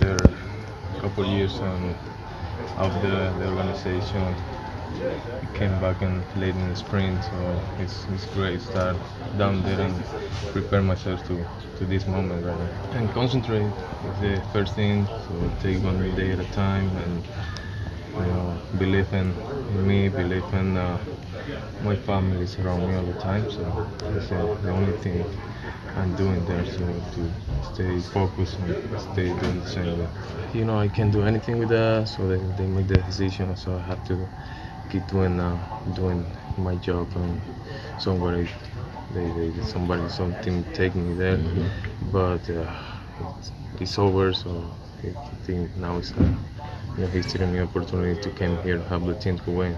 after a couple years um, of the, the organization, I came back and played in the spring, so it's, it's great start down there and prepare myself to, to this moment right now. And concentrate is the first thing, so take one day at a time and you know, believe in me, believe in uh, my family is around me all the time, so that's uh, the only thing I'm doing there so to stay focused and stay doing the same way. You know, I can't do anything with that, so they, they make the decision, so I have to keep doing uh, doing my job and somebody they, they somebody some team take me there, but uh, it's, it's over, so I think now it's a new history, new opportunity to come here and help the team to win.